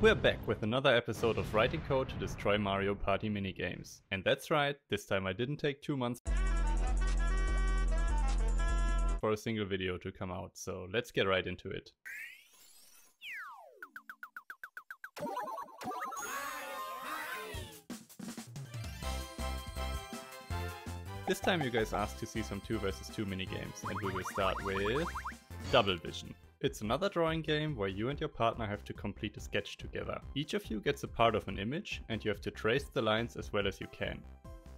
We're back with another episode of Writing Code to Destroy Mario Party minigames. And that's right, this time I didn't take two months for a single video to come out, so let's get right into it. This time you guys asked to see some 2 vs 2 minigames, and we will start with Double Vision. It's another drawing game where you and your partner have to complete a sketch together. Each of you gets a part of an image and you have to trace the lines as well as you can.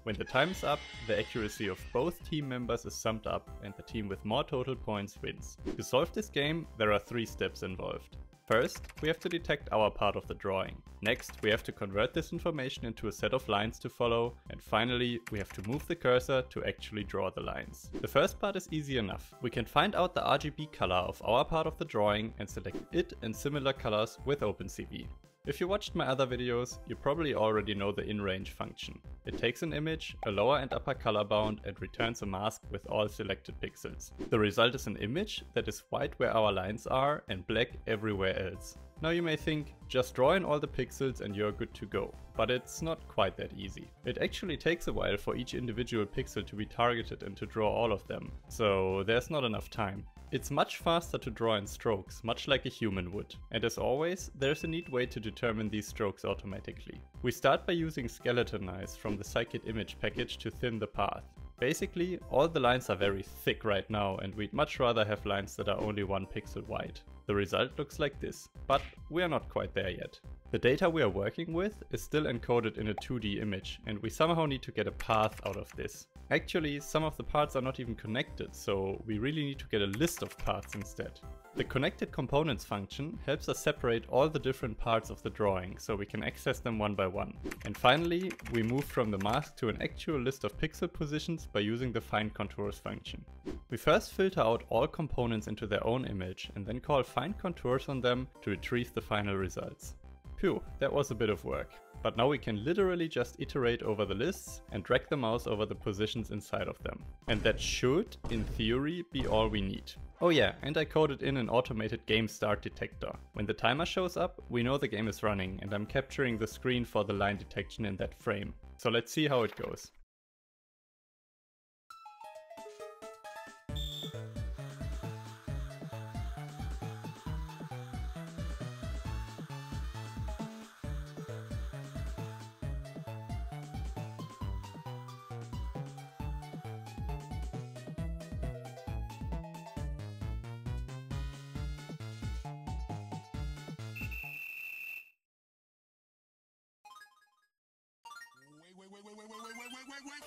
When the time is up, the accuracy of both team members is summed up and the team with more total points wins. To solve this game, there are three steps involved. First, we have to detect our part of the drawing. Next, we have to convert this information into a set of lines to follow. And finally, we have to move the cursor to actually draw the lines. The first part is easy enough. We can find out the RGB color of our part of the drawing and select it in similar colors with OpenCV. If you watched my other videos, you probably already know the inRange function. It takes an image, a lower and upper color bound and returns a mask with all selected pixels. The result is an image that is white where our lines are and black everywhere else. Now you may think, just draw in all the pixels and you're good to go. But it's not quite that easy. It actually takes a while for each individual pixel to be targeted and to draw all of them. So there's not enough time. It's much faster to draw in strokes, much like a human would. And as always, there's a neat way to determine these strokes automatically. We start by using Skeletonize from the Scikit image package to thin the path. Basically, all the lines are very thick right now and we'd much rather have lines that are only one pixel wide. The result looks like this, but we are not quite there yet. The data we are working with is still encoded in a 2D image and we somehow need to get a path out of this. Actually, some of the parts are not even connected, so we really need to get a list of parts instead. The connected components function helps us separate all the different parts of the drawing, so we can access them one by one. And finally, we move from the mask to an actual list of pixel positions by using the find contours function. We first filter out all components into their own image and then call find contours on them to retrieve the final results. Phew, that was a bit of work. But now we can literally just iterate over the lists and drag the mouse over the positions inside of them. And that should, in theory, be all we need. Oh yeah, and I coded in an automated game start detector. When the timer shows up, we know the game is running and I'm capturing the screen for the line detection in that frame. So let's see how it goes.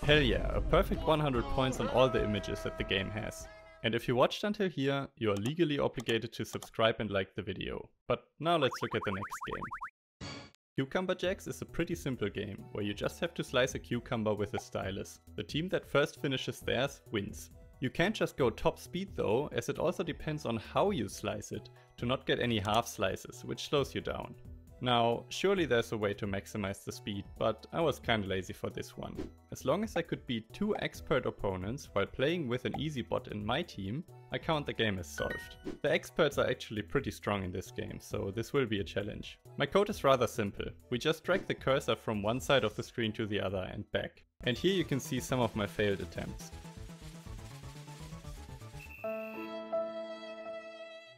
Hell yeah, a perfect 100 points on all the images that the game has. And if you watched until here, you are legally obligated to subscribe and like the video. But now let's look at the next game. Cucumberjacks is a pretty simple game, where you just have to slice a cucumber with a stylus. The team that first finishes theirs wins. You can't just go top speed though, as it also depends on how you slice it, to not get any half slices, which slows you down. Now, surely there's a way to maximize the speed, but I was kinda lazy for this one. As long as I could beat two expert opponents while playing with an easy bot in my team, I count the game as solved. The experts are actually pretty strong in this game, so this will be a challenge. My code is rather simple. We just drag the cursor from one side of the screen to the other and back. And here you can see some of my failed attempts.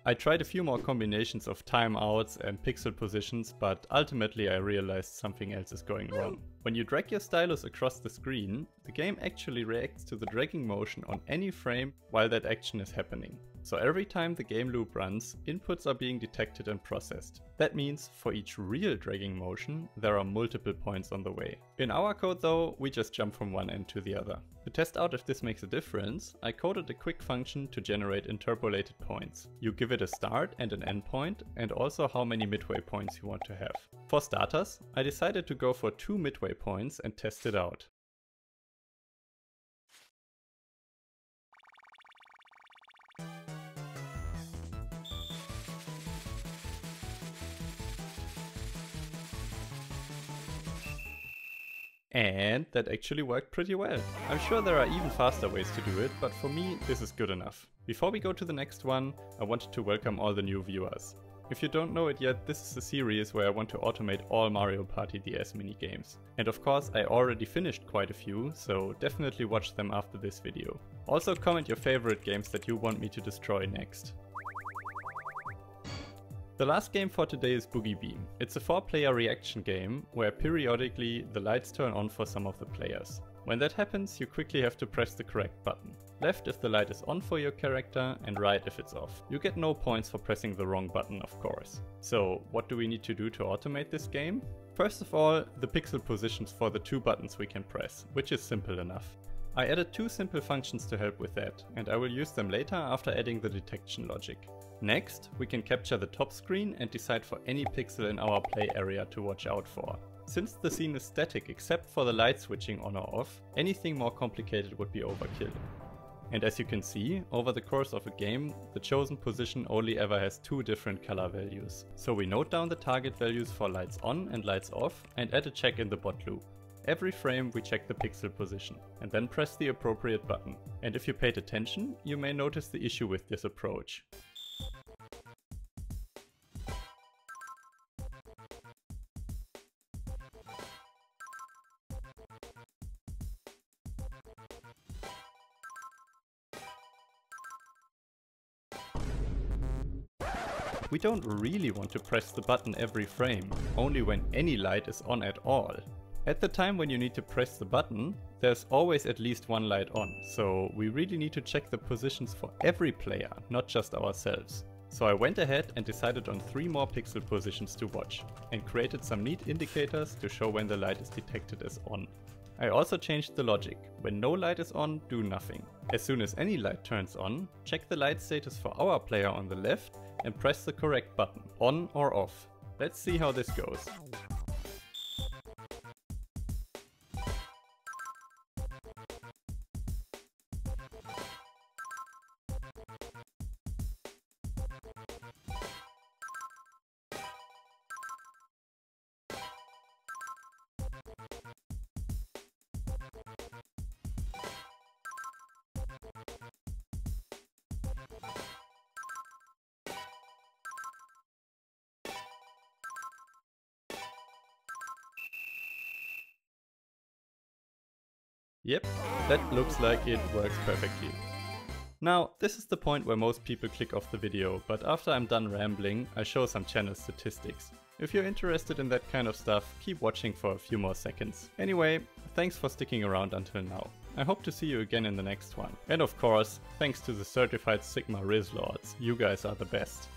I tried a few more combinations of timeouts and pixel positions, but ultimately I realized something else is going wrong. Hmm. When you drag your stylus across the screen, the game actually reacts to the dragging motion on any frame while that action is happening. So every time the game loop runs, inputs are being detected and processed. That means for each real dragging motion, there are multiple points on the way. In our code though, we just jump from one end to the other. To test out if this makes a difference, I coded a quick function to generate interpolated points. You give it a start and an endpoint, and also how many midway points you want to have. For starters, I decided to go for two midway points and test it out. And that actually worked pretty well. I'm sure there are even faster ways to do it, but for me this is good enough. Before we go to the next one, I wanted to welcome all the new viewers. If you don't know it yet, this is a series where I want to automate all Mario Party DS minigames. And of course I already finished quite a few, so definitely watch them after this video. Also comment your favorite games that you want me to destroy next. The last game for today is Boogie Beam. It's a 4-player reaction game where periodically the lights turn on for some of the players. When that happens, you quickly have to press the correct button. Left if the light is on for your character and right if it's off. You get no points for pressing the wrong button of course. So what do we need to do to automate this game? First of all, the pixel positions for the two buttons we can press, which is simple enough. I added two simple functions to help with that, and I will use them later after adding the detection logic. Next, we can capture the top screen and decide for any pixel in our play area to watch out for. Since the scene is static except for the light switching on or off, anything more complicated would be overkill. And as you can see, over the course of a game, the chosen position only ever has two different color values. So we note down the target values for lights on and lights off and add a check in the bot loop. Every frame we check the pixel position and then press the appropriate button. And if you paid attention, you may notice the issue with this approach. We don't really want to press the button every frame, only when any light is on at all. At the time when you need to press the button, there's always at least one light on, so we really need to check the positions for every player, not just ourselves. So I went ahead and decided on three more pixel positions to watch, and created some neat indicators to show when the light is detected as on. I also changed the logic. When no light is on, do nothing. As soon as any light turns on, check the light status for our player on the left and press the correct button, on or off. Let's see how this goes. Yep, that looks like it works perfectly. Now, this is the point where most people click off the video, but after I'm done rambling, I show some channel statistics. If you're interested in that kind of stuff, keep watching for a few more seconds. Anyway, thanks for sticking around until now. I hope to see you again in the next one. And of course, thanks to the certified Sigma Riz Lords, you guys are the best.